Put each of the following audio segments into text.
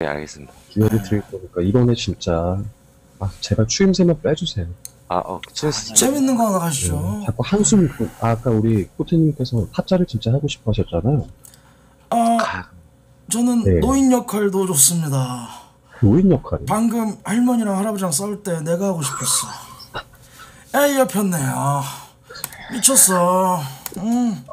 네, 알겠습니다. 기회를 드릴 거니까 이번에 진짜 아 제발 추임새만 빼주세요. 아, 어, 진짜 재밌는 거 하나 네, 가시죠. 자꾸 한숨 그- 아, 아까 우리 코트님께서 타짜를 진짜 하고 싶어 하셨잖아요. 아, 저는 네. 노인 역할도 좋습니다. 노인 역할이. 방금 할머니랑 할아버지랑 싸울 때 내가 하고 싶었어. 에이 옆였네. 아, 미쳤어. 응.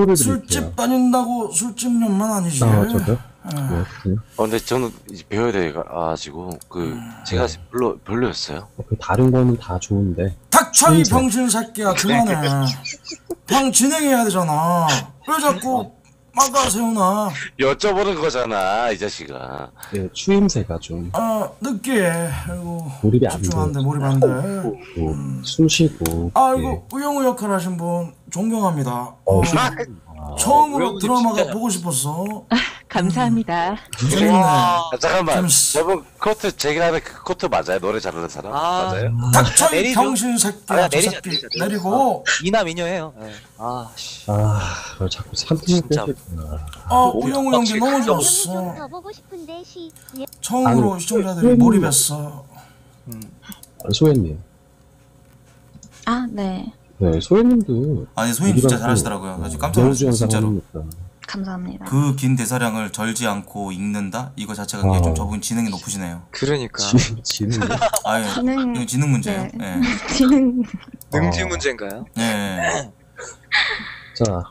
후보를 드릴게요. 술집 다닌다고 술집년만 아니지. 아, 저요? 아, 네, 네. 어, 근데 저는 이제 배워야 돼가지고, 그, 제가 별로, 별로였어요. 그 다른 거는 다 좋은데 닥쳐 이 진짜. 병신 새끼야 그만해. 방 진행해야 되잖아. 왜 자꾸 막아 세우나? 여쭤보는 거잖아, 이 자식아. 예, 추임새가 좀아 늦게. 아이고 몰입이 안 돼. 집중하는데 몰입 안 돼. 고숨 쉬고. 아 예. 우영우 역할 하신 분 존경합니다. 어, 어, 아, 처음으로 우영우 드라마가 진짜- 보고 싶었어. 감사합니다. 재밌네. 아, 잠깐만. 저분 코트, 제가 하는 그 코트 맞아요? 노래 잘하는 사람? 아. 맞아요? 닥쳐 이 내리죠. 병신 아, 새끼야 저 내리자, 새끼 내리자, 내리자. 내리고 이남 이녀예요. 예. 아, 씨. 아, 그걸 자꾸 진짜. 빼셨구나. 어 우영우 연기 너무 좀 좋았어. 더 보고 싶은데 시 처음으로 아니, 시청자들이 몰입했어. 소연님. 아, 네. 네, 소연님도 아니 소임 진짜 잘하시더라고요. 어, 깜짝 놀랐어요 진짜로. 감사합니다. 그 긴 대사량을 절지 않고 읽는다? 이거 자체가 어. 좀 저분 지능이 높으시네요. 그러니까. 지- 지는 아예 지능, 이거 지능 문제예요. 네. 예. 지능, 능지 어. 문제인가요? 예. 자,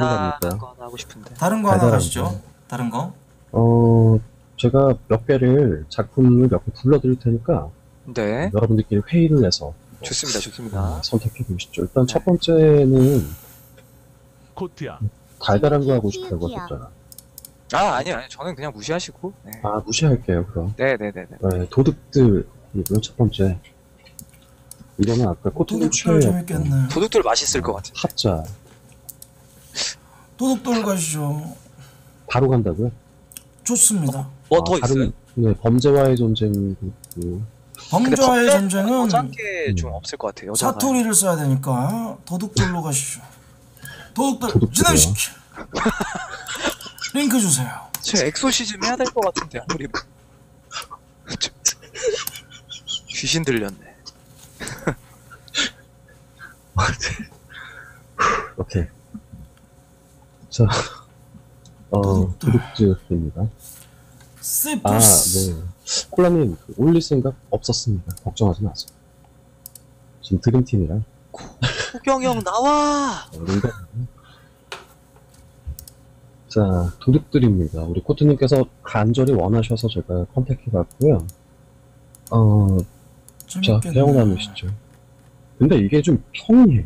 아, 하고 싶은데. 다른 거 하나 가시죠. 거. 다른 거? 어, 제가 몇 개를 작품을 몇 개 불러드릴 테니까 네. 여러분들끼리 회의를 해서 좋습니다, 좋습니다. 어, 선택해 보시죠. 일단 첫 번째는 코트야. 달달한 거 하고 싶다고 하셨잖아. 아, 아니요, 아니요. 저는 그냥 무시하시고. 네. 아, 무시할게요, 그럼. 네 네 네 네. 네, 도둑들이고요, 첫 번째. 이거는 아까 코트님 최애 재밌겠네. 도둑들 맛있을 것 같아. 타짜. 도둑들 가시죠. 바로 간다고요? 좋습니다. 뭐 아, 더 다른- 있어요? 네, 범죄와의 전쟁도 있고. 범죄와의 전쟁은 여자께 좀 음. 없을 것 같아요. 여자가. 사투리를 써야 되니까 도둑들로 가시죠. 도둑들? 진행시켜. 링크 주세요. 저 엑소시즘 해야 될 것 같은데 아무리. 좀- 귀신 들렸네. 오케이. 자, 어, 도둑들. 도둑들입니다. 아. 네. 콜라님, 그 올릴 생각 없었습니다. 걱정하지 마세요. 지금 드림팀이랑, 호경형 나와. 어, 농담. 자, 도둑들입니다. 우리 코트님께서 간절히 원하셔서 제가 컨택해봤고요. 어, 자, 재밌겠네. 대형 나누시죠. 근데 이게 좀 평이에요,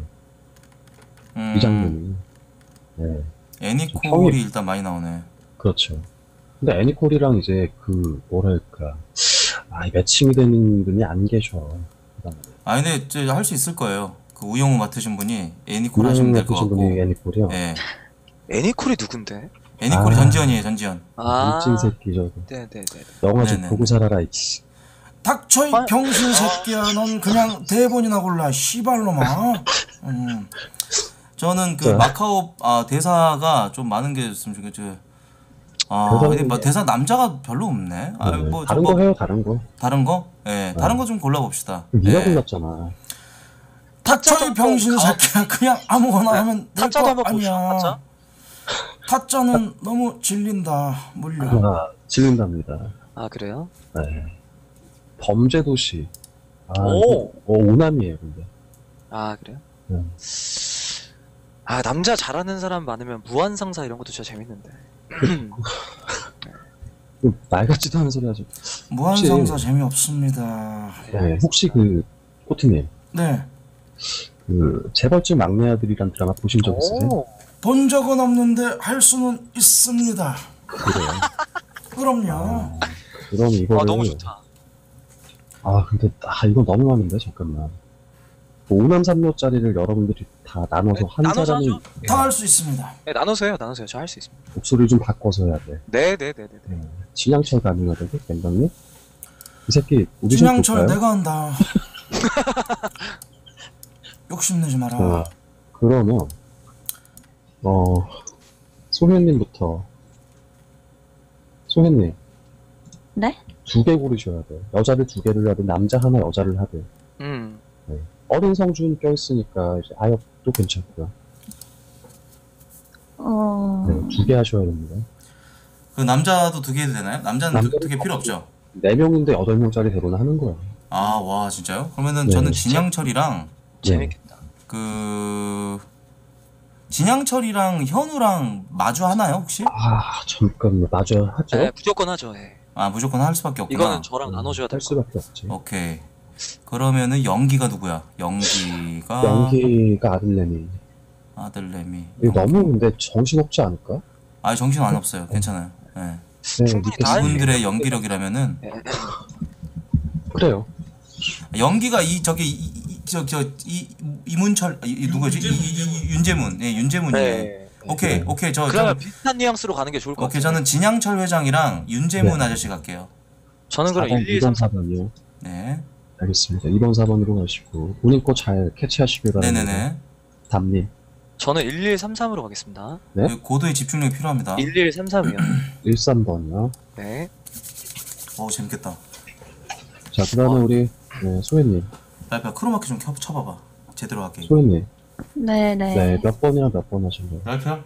음, 이 장면이. 네, 애니콜이 일단 많이 나오네. 그렇죠. 근데 애니콜이랑 이제 그, 뭐랄까, 아, 이 매칭이 되는 분이 안 계셔. 아 근데 할 수 있을 거예요. 그 우영우 맡으신 분이 애니콜 하시면 될 것 같고. 분이 애니콜이요. 예. 애니콜이 누군데? 애니콜이 아. 전지현이에요, 전지현. 아. 미친 새끼 저거. 네네네. 영화 좀 네네네. 보고 살아라, 이씨. 닥쳐 이 아. 병신 새끼야. 넌 그냥 대본이나 골라. 씨발놈아. 음. 저는 그 자. 마카오 아, 대사가 좀 많은 게 있으면 좋겠죠. 아, 근데 뭐 대사 남자가 별로 없네. 아, 네, 뭐 다른 저거 뭐- 해요, 다른 거. 다른 거? 예, 다른 거 좀 골라 봅시다. 네가 예. 골랐잖아. 이 병신 새끼야. 그냥 아무거나 하면 될 타짜도 한번. 아니야. 타짜. 타짜 는 너무 질린다. 물려. 아, 질린답니다. 아 그래요? 네. 범죄 도시. 아, 오. 이거- 어, 오남이에요, 근데. 아 그래요? 네. 아 남자 잘하는 사람 많으면 무한상사 이런 것도 진짜 재밌는데. 그말 같지도 않은 소리 하죠. 무한상사 혹시- 재미없습니다. 네, 혹시 그, 코트님, 네. 그, 재벌집 막내 아들이란 드라마 보신 적 있으세요? 오. 본 적은 없는데 할 수는 있습니다. 그래요. 그럼요. 그럼 이거를. 아 너무 좋다. 아, 근데, 아, 이거 너무 많은데, 잠깐만. 뭐 오남 삼녀짜리를 여러분들이 다 나눠서 네, 한 나눠서 사람이 하죠. 다할 수 있습니다. 네, 나눠서 해요, 나눠서 해요. 저 할 수 있습니다. 목소리를 좀 바꿔서 해야 돼. 네 네 네 네. 네. 진양철 가능하다고? 맹당님? 이 새끼, 우리 좀 진양철 볼까요? 내가 한다. 욕심내지 마라. 어, 그러면, 어, 소현님부터 소혜님. 네? 두 개 고르셔야 돼. 여자를 두 개를 하든 남자 하나 여자를 하든. 음. 어린 성준 껴있으니까 이제 아역도 괜찮고요. 어, 네, 두 개 하셔야 됩니다. 그 남자도 두 개 해도 되나요? 남자는 남자도 두개 필요 없죠? 네 명인데 여덟 명짜리 대로는 하는 거예요. 아, 와, 진짜요? 그러면은 네, 저는 진짜. 진양철이랑 재밌겠다. 그 진양철이랑 현우랑 마주 하나요, 혹시? 아, 잠깐만. 맞아. 하죠? 네, 무조건 하죠. 예. 아, 무조건 할 수밖에 없구나. 이거는 저랑 나눠 줘야 될할것 같아요. 수밖에 없지. 오케이. 그러면은 연기가 누구야? 연기가 연기가 아들내미. 아들내미. 이거 너무 근데 정신없지 않을까? 아, 정신 안 없어요. 괜찮아요. 예. 네, 충분히 다. 이분들의 연기력이라면은 예. 그래요. 연기가 이 저기 이저저이 이문철 이, 이 누구지? 이, 이, 이, 윤재문. 예, 윤재문이네. 네. 오케이. 네. 오케이. 저 그러면 저는 비슷한 뉘앙스로 가는 게 좋을 것 오케이. 같아요. 저는 진양철 회장이랑 윤재문 네. 아저씨 갈게요. 저는 그럼 4번, 1, 2, 3, 2번, 4. 4번이요. 네. 알겠습니다. 2번, 4번으로 가시고 본인 거 잘 캐치하시길 바랍니다. 네네네. 담님. 저는 1, 2, 3, 3으로 가겠습니다. 네? 그 고도의 집중력이 필요합니다. 1, 1, 3, 3이요. 1, 3번이요. 네. 어우 재밌겠다. 자, 그 다음에 우리 네, 소혜님. 빨리 빨리 크로마키 좀 켜, 쳐봐봐. 제대로 할게. 소혜님. 네네. 네, 몇 번이랑 몇 번 하실래요? 날표?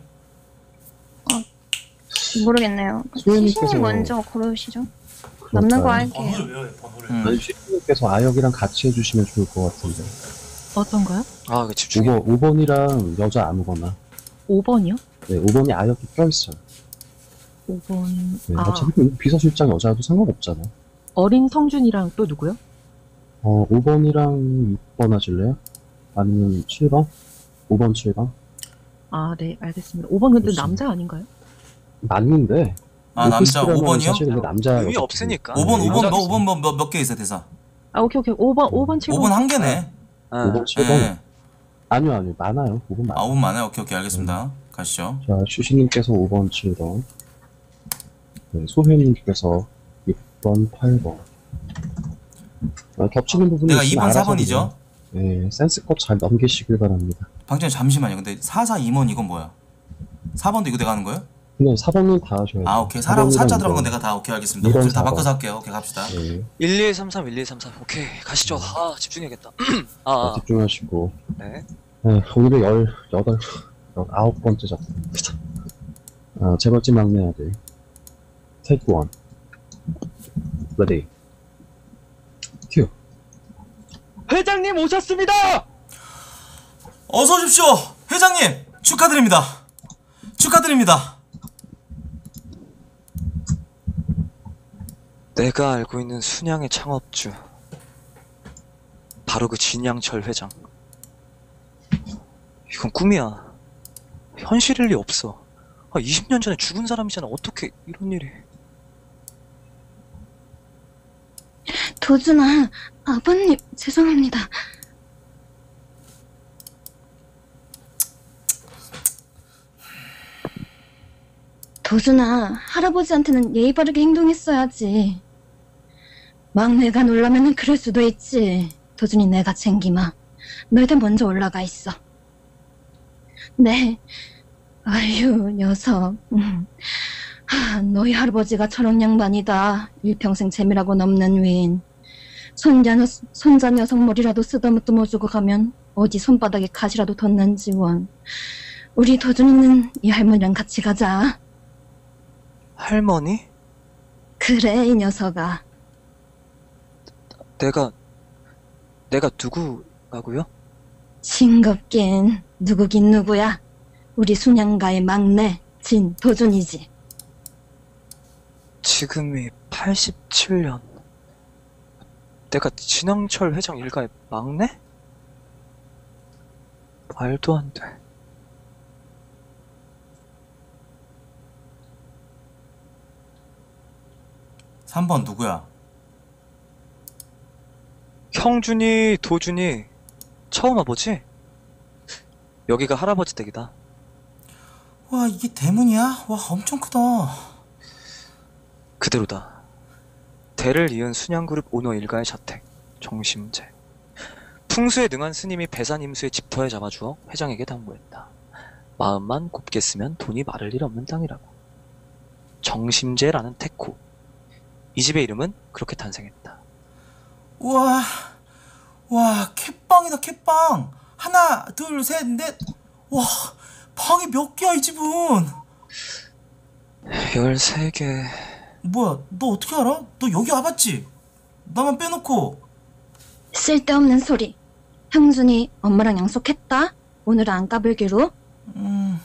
모르겠네요. 소연님께서- 시신이 먼저 고르시죠. 남는 거 할게요. 음. 아니, 시님께서 아역이랑 같이 해주시면 좋을 것 같은데. 어떤 거요? 아, 그 집중해. 5번, 5번이랑 여자 아무거나. 5번이요? 네, 5번이 아역이 껴있어요. 5번. 네, 아, 어차피 그 비서실장 여자도 상관없잖아. 어린 성준이랑 또 누구요? 어, 5번이랑 6번 하실래요? 아니면 7번? 5번, 7번? 아, 네, 알겠습니다. 5번 근데 좋습니다. 남자 아닌가요? 맞는데. 아 남자 오피스라는 5번이요? 사실 근데 남자 의미 없으니까. 5번 네, 5번 남자 뭐 5번 뭐몇 개 있어 대사? 아, 오케이, 오케이. 5번, 5번, 7번. 5번 한 개네. 아, 5번, 7번? 네. 아니요, 아니요. 많아요. 5번 아 많아요. 5번 많아요. 오케이 오케이 알겠습니다. 가시죠. 자, 슈시님께서 5번, 7번. 네, 소혜님께서 6번, 8번. 아, 겹치는 부분이 내가 있으면 2번 알아서 4번이죠. 그냥, 네, 센스껏 잘 넘기시길 바랍니다. 방금 잠시만요. 근데 4, 4, 2번 이건 뭐야? 4번도 이거 내가 하는 거예요? 그냥 4번은 다 하셔야 돼요. 아 오케이 4라고 4번이랑 4자 들어간 건 2번. 내가 다 오케이 알겠습니다. 이번 목소리 다 4번. 바꿔서 할게요. 오케이 갑시다. 네, 1, 2, 3, 3, 1, 2, 3, 3. 오케이, 가시죠. 아, 집중해야겠다. 아, 아, 집중하시고. 네. 네, 오늘의 18, 19번째 작품입니다. 아, 재벌집 막내 아들. Take one. Ready. 큐. 회장님 오셨습니다! 어서 오십시오. 회장님 축하드립니다. 축하드립니다. 내가 알고 있는 순양의 창업주. 바로 그 진양철 회장. 이건 꿈이야. 현실일 리 없어. 아, 20년 전에 죽은 사람이잖아. 어떻게 이런 일이. 도준아, 아버님, 죄송합니다. 도준아, 할아버지한테는 예의 바르게 행동했어야지. 막내가 놀라면은 그럴 수도 있지. 도준이 내가 챙기마. 너희들 먼저 올라가 있어. 네. 아유, 녀석. 음. 하, 너희 할아버지가 저런 양반이다. 일평생 재미라고 넘는 위인. 손자, 녀, 손자 녀석 머리라도 쓰다듬어주고 가면 어디 손바닥에 가시라도 덧난지 원. 우리 도준이는 이 할머니랑 같이 가자. 할머니? 그래, 이 녀석아. 내가, 내가 누구라고요? 싱겁긴 누구긴 누구야. 우리 순양가의 막내 진 도준이지. 지금이 87년. 내가 진양철 회장 일가의 막내? 말도 안 돼. 3번 누구야? 형준이, 도준이 처음 와보지? 여기가 할아버지 댁이다. 와 이게 대문이야? 와 엄청 크다. 그대로다. 대를 이은 순양그룹 오너 일가의 자택, 정심제. 풍수에 능한 스님이 배산임수의 집터에 잡아주어 회장에게 당부했다. 마음만 곱게 쓰면 돈이 마를 일 없는 땅이라고. 정심제라는 테코. 이 집의 이름은 그렇게 탄생했다. 우와, 와, 캣빵이다, 캣빵. 하나, 둘, 셋, 넷. 와, 방이 몇 개야, 이 집은? 13개. 뭐야, 너 어떻게 알아? 너 여기 와봤지? 나만 빼놓고. 쓸데없는 소리. 형준이 엄마랑 약속했다. 오늘 안 까불기로. 음,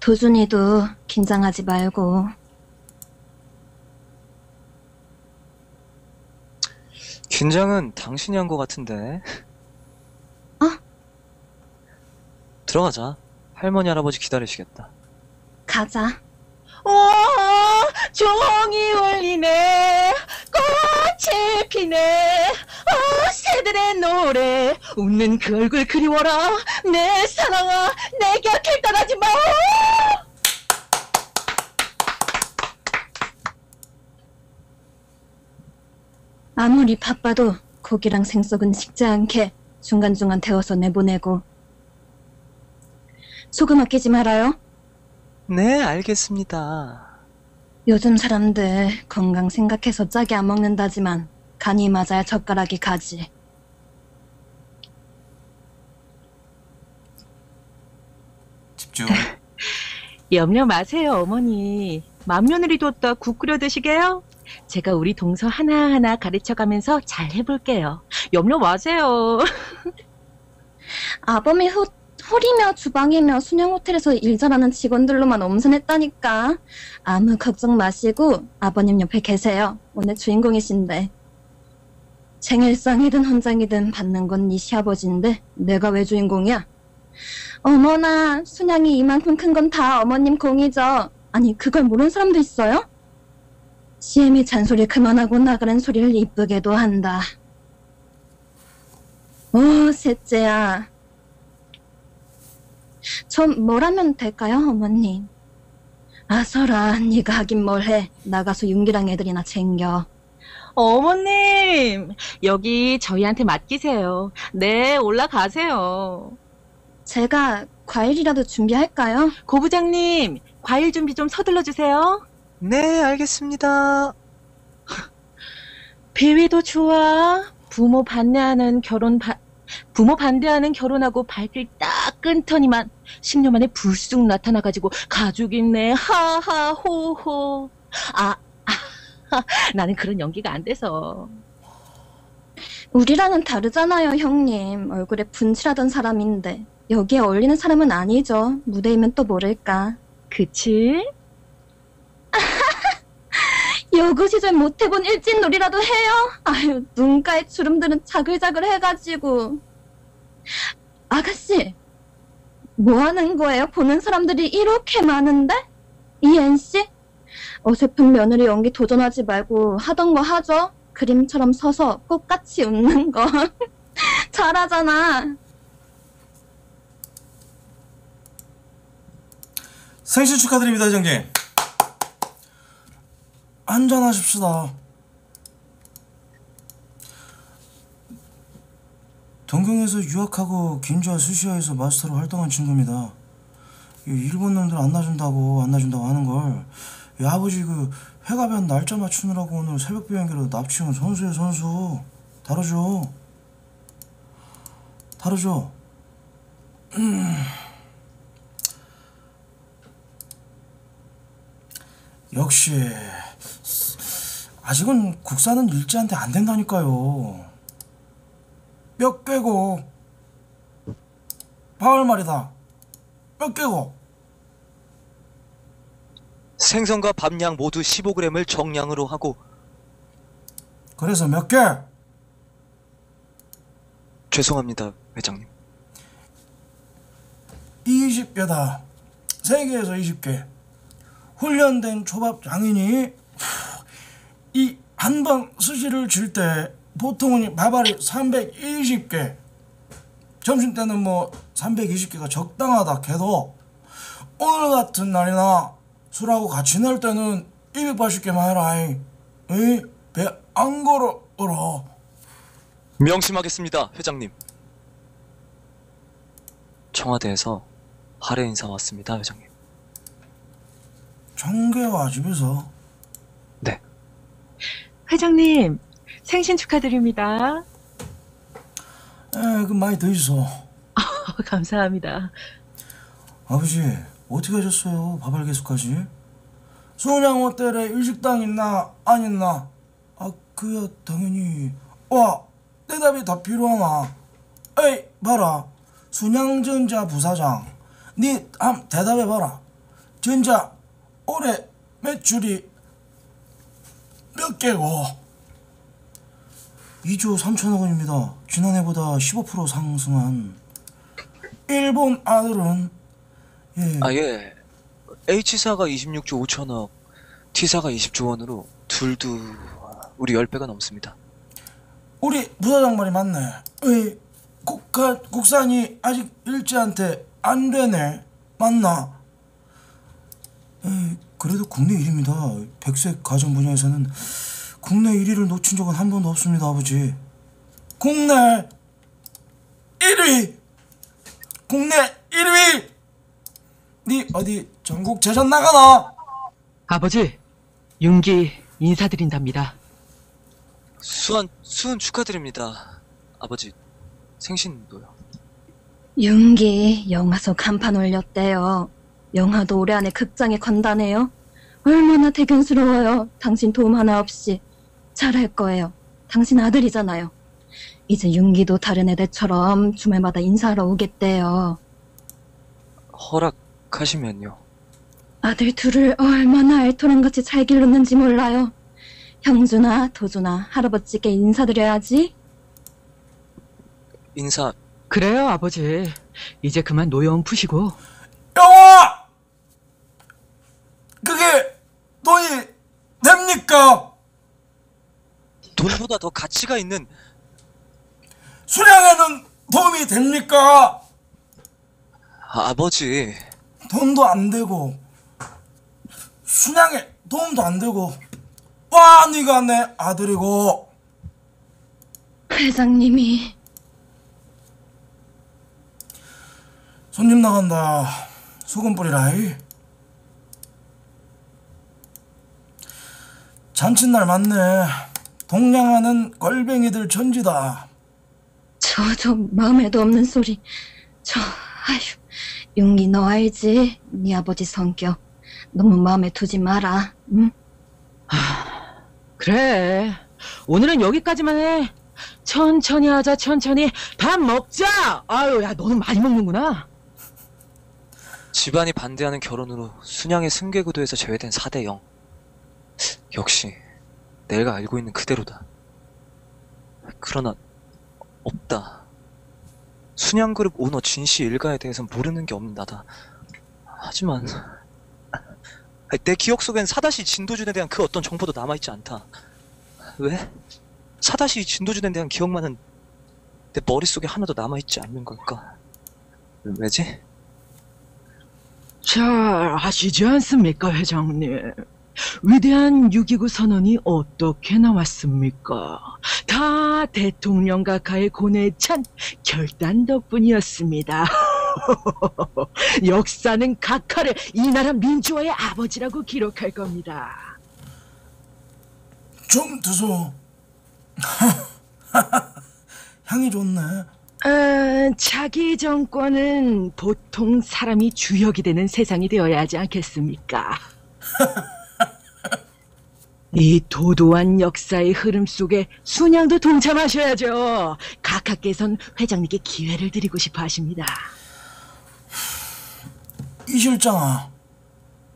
도준이도 긴장하지 말고. 긴장은 당신이 한 것 같은데. 어? 들어가자. 할머니, 할아버지 기다리시겠다. 가자. 와, 종이 울리네. 꽃이 피네. 아, 새들의 노래. 웃는 그 얼굴 그리워라. 내 사랑아, 내 곁을 떠나지 마. 아무리 바빠도 고기랑 생석은 식지 않게 중간중간 데워서 내보내고. 소금 아끼지 말아요. 네, 알겠습니다. 요즘 사람들 건강 생각해서 짜게 안 먹는다지만 간이 맞아야 젓가락이 가지. 집중. 염려 마세요, 어머니. 맏며느리 뒀다 국 끓여 드시게요? 제가 우리 동서 하나하나 가르쳐가면서 잘 해볼게요. 염려 마세요. 아범이 호, 홀이며 주방이며 순영 호텔에서 일 잘하는 직원들로만 엄선했다니까. 아무 걱정 마시고 아버님 옆에 계세요. 오늘 주인공이신데. 생일상이든 헌장이든 받는 건 네 시아버지인데 내가 왜 주인공이야? 어머나 순양이 이만큼 큰 건 다 어머님 공이죠. 아니 그걸 모르는 사람도 있어요? CM이 잔소리 그만하고 나가는 소리를 이쁘게도 한다. 오 셋째야. 전뭘 하면 될까요, 어머님? 아서라, 네가 하긴 뭘 해. 나가서 윤기랑 애들이나 챙겨. 어머님, 여기 저희한테 맡기세요. 네, 올라가세요. 제가 과일이라도 준비할까요? 고 부장님, 과일 준비 좀 서둘러 주세요. 네, 알겠습니다. 비위도 좋아. 부모 반대하는 결혼 바, 부모 반대하는 결혼하고 발길 딱 끊더니만 10년 만에 불쑥 나타나가지고 가족 있네. 하하 호호. 아, 아 나는 그런 연기가 안 돼서. 우리랑은 다르잖아요, 형님. 얼굴에 분칠하던 사람인데. 여기에 어울리는 사람은 아니죠. 무대이면 또 모를까. 그치? 여고 시절 못 해본 일진놀이라도 해요? 아유, 눈가에 주름들은 자글자글 해가지고. 아가씨, 뭐 하는 거예요? 보는 사람들이 이렇게 많은데? 이엔 씨? 어설픈 며느리 연기 도전하지 말고 하던 거 하죠? 그림처럼 서서 꽃같이 웃는 거. 잘하잖아. 생신 축하드립니다, 회장님. 한잔하십시다. 동경에서 유학하고 긴주와 수시아에서 마스터로 활동한 친구입니다. 이 일본 놈들 안 놔준다고 안 놔준다고 하는 걸. 이 아버지 그 회가변 날짜 맞추느라고 오늘 새벽 비행기로 납치온 선수예요 선수. 다르죠. 다르죠. 역시 아직은 국사는 일제한테 안 된다니까요. 몇 개고 바울 말이다. 몇 개고 생선과 밥량 모두 15g을 정량으로 하고 그래서 몇 개? 죄송합니다, 회장님. 20개다. 세개에서 20개. 훈련된 초밥 장인이 이 한 방 스시를 줄 때 보통은 밥알이 320개. 점심 때는 뭐 320개가 적당하다 해도 오늘 같은 날이나 술하고 같이 낼 때는 280개만 해라. 에이, 배안 걸어 걸어. 명심하겠습니다, 회장님. 청와대에서 할애 인사 왔습니다, 회장님. 정계와 집에서 회장님, 생신 축하드립니다. 에, 그 많이 더 있어. 감사합니다. 아버지 어떻게 하셨어요? 밥알개수까지? 소냥 호텔에 일식당 있나 안 있나? 아 그야 당연히 와 대답이 다 필요하나? 에이 봐라 순양전자 부사장 니함 대답해봐라 전자 올해 매출이 몇 개고? 2조 3천억 원입니다 지난해보다 15% 상승한 일본 아들은 예. 아, 예. H사가 26조 5천억, T사가 20조 원으로 둘도 우리 10배가 넘습니다. 우리 부사장 말이 맞네. 에이, 국가, 국산이 아직 일제한테 안 되네. 맞나? 에이, 그래도 국내 1위입니다. 백색 가전 분야에서는 국내 1위를 놓친 적은 한 번도 없습니다, 아버지. 국내 1위! 국내 1위! 니 어디 전국 재전 나가나? 아버지, 윤기 인사드린답니다. 수원, 수은 축하드립니다. 아버지, 생신도요. 윤기 영화서 간판 올렸대요. 영화도 올해 안에 극장에 건다네요. 얼마나 대견스러워요. 당신 도움 하나 없이 잘할 거예요. 당신 아들이잖아요. 이제 윤기도 다른 애들처럼 주말마다 인사하러 오겠대요. 허락하시면요. 아들 둘을 얼마나 알토란같이 잘 기르는지 몰라요. 형주나 도주나 할아버지께 인사드려야지. 인사, 그래요, 아버지. 이제 그만 노여움 푸시고. 영화! 그게 돈이 됩니까? 돈보다 더 가치가 있는 수량에는 도움이 됩니까? 아, 아버지. 돈도 안 되고 순양에 도움도 안 되고 와 네가 내 아들이고 회장님이 손님 나간다 소금 뿌리라이 잔칫날 맞네 동냥하는 걸뱅이들 천지다 저, 저 마음에도 없는 소리. 저, 아휴, 윤기 너 알지? 네 아버지 성격. 너무 마음에 두지 마라. 응? 그래. 오늘은 여기까지만 해. 천천히 하자, 천천히. 밥 먹자! 아유, 야, 너는 많이 먹는구나. 집안이 반대하는 결혼으로 순양의 승계구도에서 제외된 4대 0. 역시 내가 알고 있는 그대로다. 그러나 없다. 순양그룹 오너 진씨 일가에 대해선 모르는 게 없는 나다. 하지만 내 기억 속엔 사다시 진도준에 대한 그 어떤 정보도 남아있지 않다. 왜? 사다시 진도준에 대한 기억만은 내 머릿속에 하나도 남아있지 않는 걸까? 왜지? 잘 아시지 않습니까, 회장님? 위대한 6.29 선언이 어떻게 나왔습니까? 다 대통령 각하의 고뇌에 찬 결단 덕분이었습니다. 역사는 각하를 이 나라 민주화의 아버지라고 기록할 겁니다. 좀 드소 향이 좋네 아, 자기 정권은 보통 사람이 주역이 되는 세상이 되어야 하지 않겠습니까? 이 도도한 역사의 흐름 속에 순양도 동참하셔야죠. 각하께선 회장님께 기회를 드리고 싶어 하십니다. 이 실장아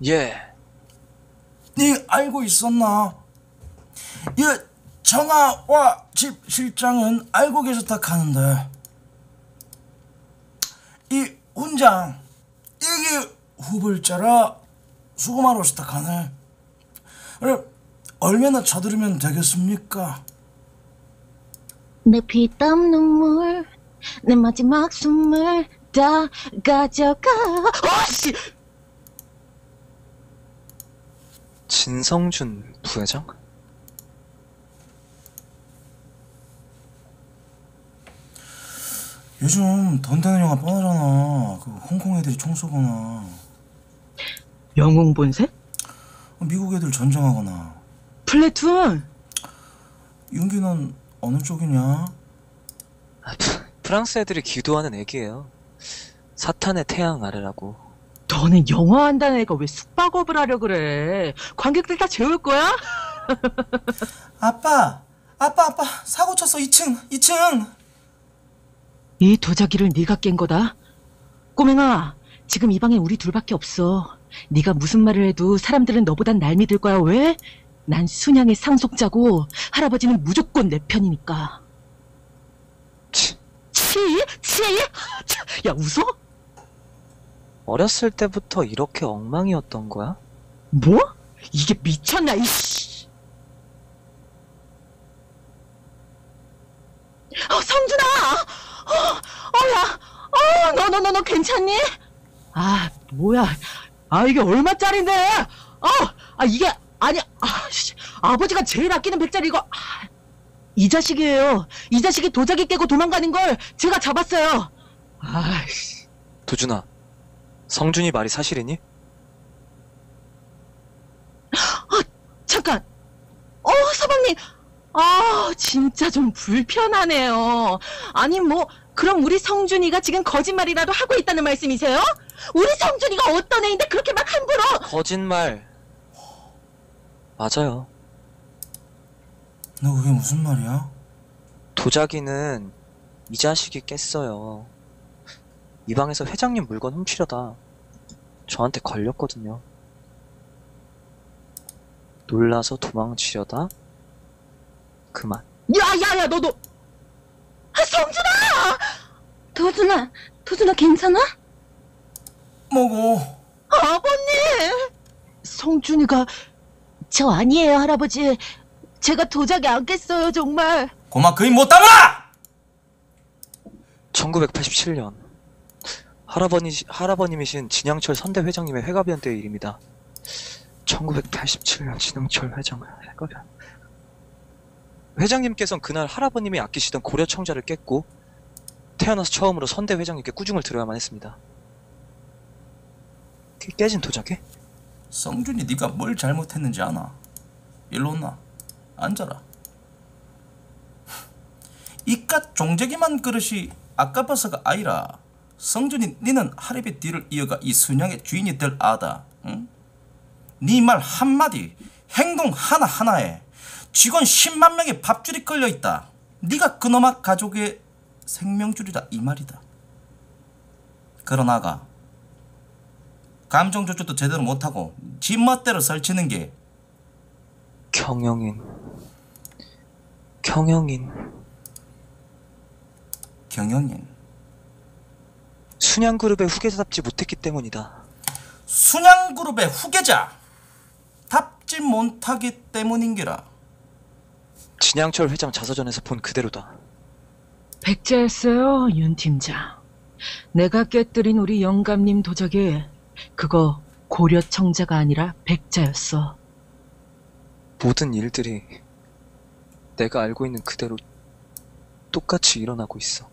예. 네 알고 있었나? 이 정아와 집 실장은 알고 계셨다 하는데 이 훈장 이게 후불자라 수고만 오셨다 하네 그럼 얼마나 쳐들으면 되겠습니까? 내 피땀 눈물, 내 마지막 숨을 다 가져가. 어씨! 진성준 부회장? 요즘 돈 되는 영화 뻔하잖아 그 홍콩 애들이 총 쏘거나 영웅 본색? 미국 애들 전쟁하거나 플래툰 윤기는 어느 쪽이냐? 아, 프- 프랑스 애들이 기도하는 애기예요. 사탄의 태양 아래라고. 너는 영화 한다는 애가 왜 숙박업을 하려 그래 관객들 다 재울 거야? 아빠 아빠 아빠 사고 쳤어 2층 2층 이 도자기를 네가 깬 거다 꼬맹아 지금 이 방에 우리 둘밖에 없어 네가 무슨 말을 해도 사람들은 너보단 날 믿을 거야 왜? 난 순양의 상속자고 할아버지는 무조건 내 편이니까 치, 치? 치? 야 웃어? 어렸을 때부터 이렇게 엉망이었던 거야? 뭐? 이게 미쳤나 이씨 어 성준아 어, 어 야 어 너 너 너 너 괜찮니? 아 뭐야 아 이게 얼마짜린데 어 아 이게 아니 아 씨, 아버지가 제일 아끼는 백짜리 이거 아, 이 자식이에요 이 자식이 도자기 깨고 도망가는 걸 제가 잡았어요 아씨 도준아, 성준이 말이 사실이니? 잠깐. 어, 서방님. 아, 진짜 좀 불편하네요. 아니, 뭐, 그럼 우리 성준이가 지금 거짓말이라도 하고 있다는 말씀이세요? 우리 성준이가 어떤 애인데 그렇게 막 함부로. 거짓말. 맞아요. 너 그게 무슨 말이야? 도자기는 이 자식이 깼어요. 이 방에서 회장님 물건 훔치려다 저한테 걸렸거든요. 놀라서 도망치려다 그만. 야, 야, 야, 너도. 아, 성준아! 도준아, 도준아 괜찮아? 뭐고 아버님! 성준이가, 저 아니에요, 할아버지. 제가 도자기 안 깼어요, 정말. 고마 그이 못 담아! 1987년 할아버니 할아버님이신 진양철 선대 회장님의 회가변 때의 일입니다. 1987년 진양철 회장 회가변 회장님께서는 그날 할아버님이 아끼시던 고려 청자를 깼고 태어나서 처음으로 선대 회장님께 꾸중을 들어야만 했습니다. 깨- 깨진 도자기? 성준이 네가 뭘 잘못했는지 아나? 일로 온나? 앉아라. 이깟 종재기만 그릇이 아까봐서가 아니라 성준이 니는 하랩의 뒤를 이어가 이 순양의 주인이 될 아다. 응? 네말 한마디, 행동 하나하나에 직원 10만 명의 밥줄이 걸려 있다. 네가 그놈아 가족의 생명줄이다 이 말이다. 그러나가 감정 조절도 제대로 못하고 지 멋대로 설치는 게 경영인 경영인 경영인 순양그룹의 후계자답지 못했기 때문이다. 순양그룹의 후계자 답지 못하기 때문인기라 진양철 회장 자서전에서 본 그대로다. 백자였어요, 윤 팀장. 내가 깨뜨린 우리 영감님 도자기, 그거 고려 청자가 아니라 백자였어. 모든 일들이 내가 알고 있는 그대로 똑같이 일어나고 있어.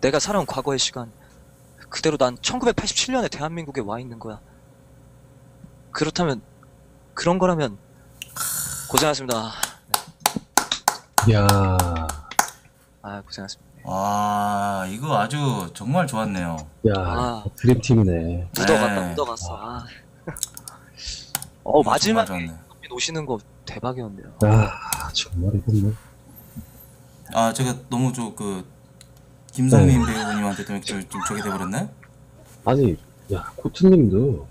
내가 살아온 과거의 시간, 그대로 난 1987년에 대한민국에 와 있는 거야. 그렇다면, 그런 거라면, 고생하셨습니다. 야 아, 고생하셨습니다. 와 이거 아주 정말 좋았네요 야, 아. 드림팀이네. 묻어갔다, 네. 묻어갔어. 아. 어, 마지막에 정말 좋았네. 오시는 거 대박이었네요. 아, 정말 이건 뭐. 아 제가 너무 저 그 김성민 네. 배우님한테 좀, 좀, 좀 저기 돼버렸네 아니, 야, 코트님도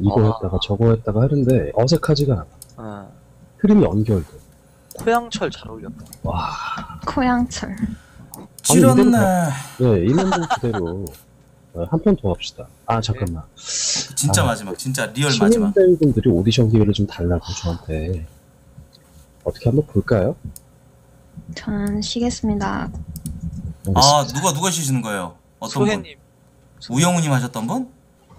이거 아. 했다가 저거 했다가 하는데 어색하지가 않아. 어, 흐름이 연결돼. 코양철 잘 어울렸다. 와, 고양철. 지렸네 네, 있는 분 그대로 한 편 더 합시다. 아, 잠깐만. 진짜 아, 마지막 진짜 real 마지막 배우분들이 오디션 기회를 좀 달라고 저한테. 어떻게 한번 볼까요? 저는 쉬겠습니다. 아 누가 누가 쉬시는 거예요 어떤 분 소혜님. 우영우님 하셨던 분?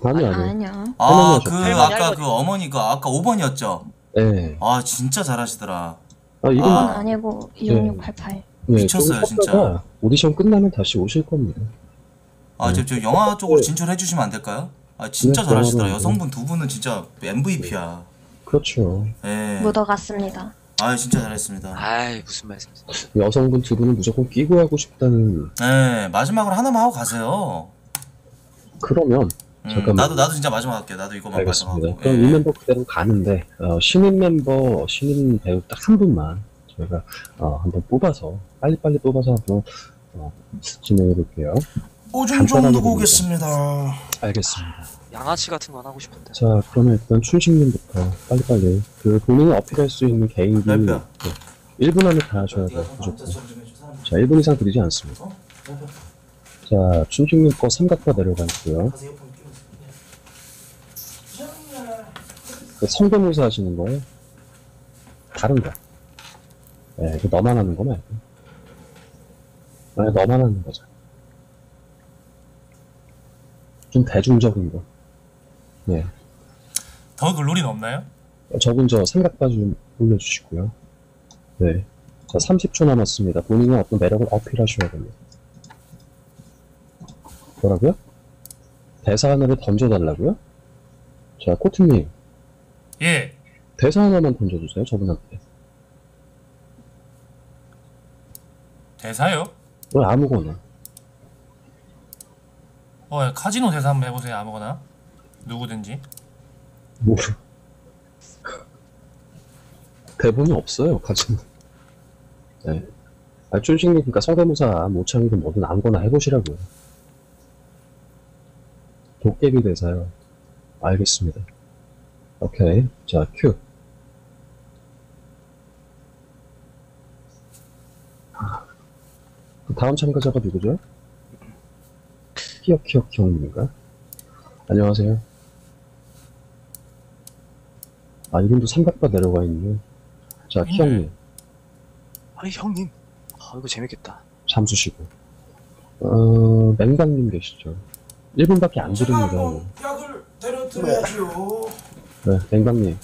아니, 아니. 아니요. 아그 할머니 아까. 그 어머니가 아까 5번이었죠 네. 아 진짜 잘하시더라 아, 이건 아. 아니고 20688. 네, 미쳤어요, 좀 진짜. 오디션 끝나면 다시 오실 겁니다. 아저저 영화 쪽으로 진출해 주시면 안 될까요? 아 진짜 네, 잘하시더라. 여성분 두 분은 진짜 MVP야. 그렇죠. 예. 묻어갔습니다. 아 진짜 잘했습니다. 아이 무슨 말씀이세요? 여성분 두 분은 무조건 끼고 하고 싶다는 예. 마지막으로 하나만 하고 가세요. 그러면 음, 잠깐만. 나도 나도 진짜 마지막 할게. 나도 이거만 알겠습니다. 하고. 그럼 예. 이 멤버 그대로 가는데 어, 신인 멤버 신인 배우 딱 한 분만 저희가 어, 한번 뽑아서 빨리빨리 뽑아서 한번 어, 진행해 볼게요. 오줌 좀 간단하게 두고 됩니다. 오겠습니다. 알겠습니다. 양아치 같은 건 하고 싶은데. 자 그러면 일단 춘식님부터 빨리빨리 그 본인이 어필할 수 있는 개인기 몇 네, 秒? 1분 안에 다 하셔야 돼요. 무조건. 자 1분 이상 드리지 않습니다. 자 춘식님 거 삼각바 내려가 있고요. 그 성대모사 하시는 거예요? 다른 거. 네, 그 너만 하는 거 말고. 네, 너만 하는 거죠. 좀 대중적인 거. 네. 더 글로리는 없나요? 어, 저분 저 삼각바 좀 올려주시고요. 네. 자, 30초 남았습니다. 본인의 어떤 매력을 어필하셔야 됩니다. 뭐라고요? 대사 하나를 던져달라고요? 자, 코트님, 예. 대사 하나만 던져주세요, 저분한테. 대사요? 왜 아무거나. 어, 카지노 대사 한번 해보세요. 아무거나. 누구든지. 뭐. 대본이 없어요, 가지고. 네. 아, 쫀식님, 그니까 성대모사, 모창이든 뭐든 아무거나 해보시라고요. 도깨비 대사요. 알겠습니다. 오케이. 자, 큐. 그 다음 참가자가 누구죠? 키역키역 형님인가? 안녕하세요. 아, 이분도 삼각바 내려가 있네. 자, 네. 키형님, 아니 형님. 아 이거 재밌겠다. 잠수시고. 어, 맹강님 계시죠? 1분밖에 안 드립니다. 약을 데려드려야죠. 네, 맹강님.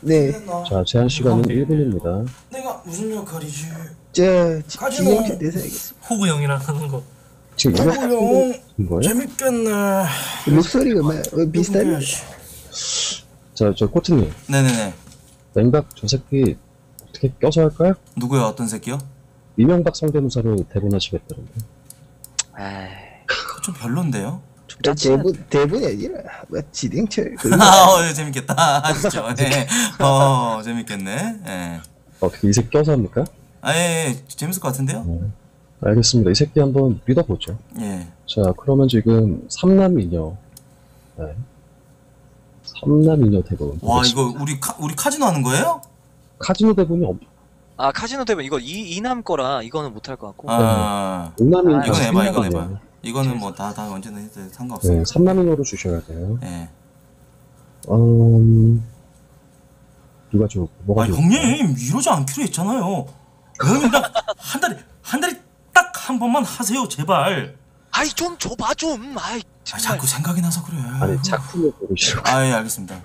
네? 자, 제한 시간은 1분입니다. 내가 무슨 역할이지? 저 지- 가지모. 진영태 대사야겠습니다. 호구 형이랑 하는 거. 지금 이거 아이고 형 하는 거예요? 재밌겠네. 목소리가 막 어, 비슷하네. 자, 저 코트님. 네네네. 맹박 저 새끼 어떻게 껴서 할까요? 누구요? 어떤 새끼요? 이명박 성대모사로 대본하시겠다는데. 에이 그거 좀 별론데요? 대본 대본이 아니라 뭐 거. 아, 어, 예, 재밌겠다. 진짜. 네. 어, 재밌겠네. 예. 어떻게 이 새끼 껴서 합니까? 아, 예, 예. 재밌을 것 같은데요? 네. 알겠습니다. 이 새끼 한번 믿어보죠. 예. 자, 그러면 지금 삼남이녀. 네. 삼남이녀 대본. 와, 보겠습니다. 이거 우리 카, 우리 카지노 하는 거예요? 카지노 대본이 없, 아 카지노 되면 이거 이 이남 거라 이거는 못할 것 같고. 아, 동남이녀. 아, 이건 해봐, 이건. 해봐. 이거는 뭐 다, 다 언제나 해도 네, 상관없어요. 삼남이녀로 주셔야 돼요. 예. 음, 누가 좋, 뭐가 아, 좋 형님, 이러지 않기로 했잖아요. 형님, 나한 달에, 한 달에 딱 한 번만 하세요, 제발. 아이 좀 줘봐 좀. 아이 아, 정말. 자꾸 생각이 나서 그래. 아니, 작품을 고르시라고. 아, 예, 알겠습니다.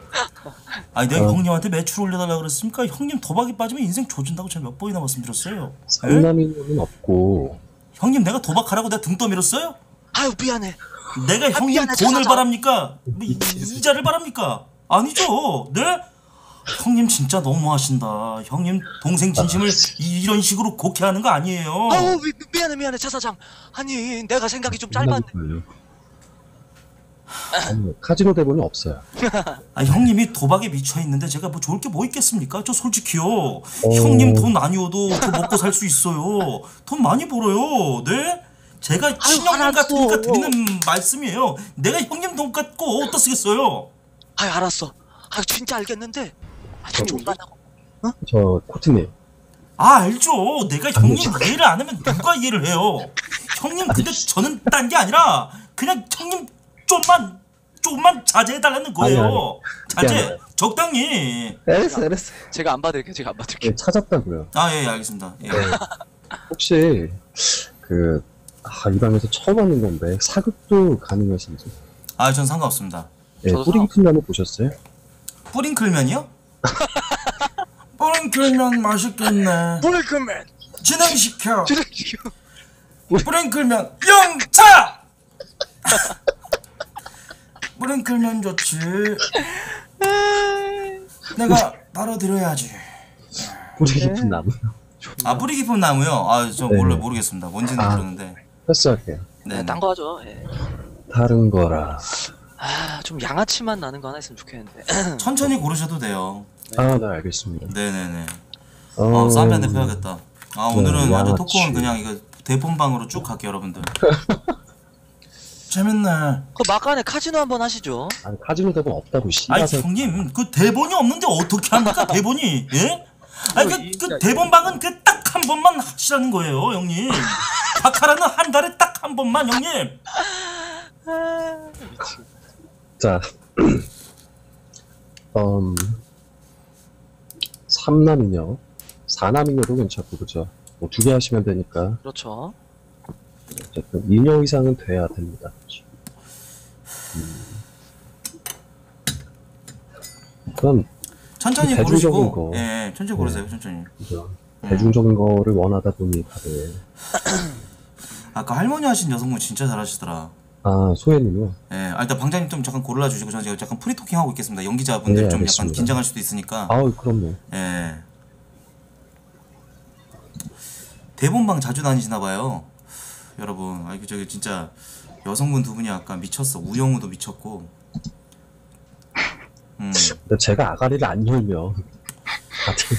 아니, 내가 어. 형님한테 매출 올려달라고 그랬으니까 형님 도박이 빠지면 인생 조진다고 제가 몇 번이나 말씀드렸어요. 예? 삼남이녀는 없고, 형님, 내가 도박하라고 내가 등 떠밀었어요? 아유 미안해. 내가 형님 미안해, 돈을 차차차. 바랍니까? 뭐 이- 이자를 바랍니까? 아니죠. 네? 형님 진짜 너무하신다. 형님 동생 진심을 이- 이런 식으로 곡해하는 거 아니에요. 아우 미, 미안해 미안해 차 사장. 아니 내가 생각이 좀 짧았네. 아니, 카지노 대본이 없어요. 아, 형님이 도박에 미쳐 있는데 제가 뭐 좋을 게 뭐 있겠습니까? 저 솔직히요. 어. 형님 돈 아니어도 저 먹고 살 수 있어요. 돈 많이 벌어요. 네? 제가 친형님. 같으니까 드리는 말씀이에요. 내가 형님 돈 갖고 어디다 쓰겠어요? 아유 알았어. 아 진짜 알겠는데. 아, 좀 저기- 족간하고. 저, 코트님. 아 알죠. 내가 형님 이해를 안 하면 누가 이해를 해요. 형님 근데 저는 딴 게 아니라 그냥 형님 좀만 좀만 자제해 달라는 거예요. 아니, 아니. 자제 미안해요. 적당히. 알았어, 알았어. 제가 안 받을게 제가 안 받을게. 네, 찾았다고요. 아예 알겠습니다. 예. 혹시, 그, 아, 이 방에서 처음 하는 건데, 사극도 가능하신지. 아 전 상관없습니다. 예, 저도 뿌리 깊은 나무 보셨어요? 뿌링클면이요? 뿌링클면 맛있겠네. 브레이크맨. 진행시켜. 뿌링클면 영차. 뿌링클면 좋지. 내가 따라드려야지. 뿌리 깊은 나무. 아 뿌리 깊은 나무요? 아저 네. 몰라 모르겠습니다. 뭔지는 아. 모르는데. 패스할게요. 네. 딴 거 하죠. 예. 다른 거라. 아, 좀 양아치만 나는 거 하나 있으면 좋겠는데. 천천히 고르셔도 돼요. 아, 네, 알겠습니다. 네네네. 어, 어, 쌈배한테 배워야겠다. 아 오늘은 네, 완전 양아치. 토크는 그냥 이거 대본방으로 쭉 갈게요 여러분들. 재밌네. 그 막간에 카지노 한번 하시죠. 아니, 카지노 대본 없다고, 아니 씨발새. 형님 그 대본이 없는데 어떻게 합니까 대본이? 예? 아니 그, 그 대본방은 그 딱 한 번만 하시라는 거예요 형님. 바카라는 한 달에 딱 한 번만 형님. 자, 음, 3남이녀, 4남이녀도 괜찮고, 그죠? 뭐 두 개 하시면 되니까, 그렇죠. 어쨌든 2녀 이상은 돼야 됩니다. 음. 그럼, 천천히 대중적인 고르시고. 거. 예, 천천히 고르세요 천천히. 그죠? 대중적인 거를 원하다 보니 다들, 아까 할머니 하신 여성분 진짜 잘하시더라. 아, 소혜님이요? 예, 아, 일단 방장님 좀 잠깐 골라 주시고 저는 지금 약간 프리토킹 하고 있겠습니다. 연기자분들 네, 좀 약간 알겠습니다. 긴장할 수도 있으니까. 아우, 그럼요. 예. 대본방 자주 다니시나 봐요. 여러분, 아 이거 저기 진짜 여성분 두 분이 아까 미쳤어. 우영우도 미쳤고. 음. 근데 제가 아가리를 안 열면, 다들,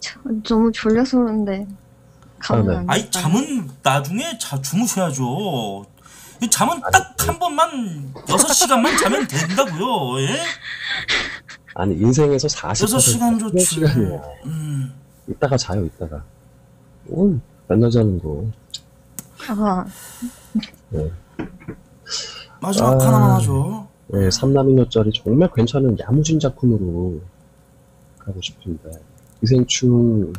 저, 너무 졸려서 그런데 가면 네. 안 아이 될까요? 잠은 나중에 자 주무셔야죠. 이 잠은 딱 한 번만 여섯 시간만 자면 된다고요. 예? 아니, 인생에서 40% 여섯 시간 좋지. 시간이야. 음. 이따가 자요, 이따가. 음, 맨날 자는 거. 아, 마지막 아. 하나만 하죠. 네, 삼남이녀짜리 정말 괜찮은 야무진 작품으로 가고 싶은데 기생충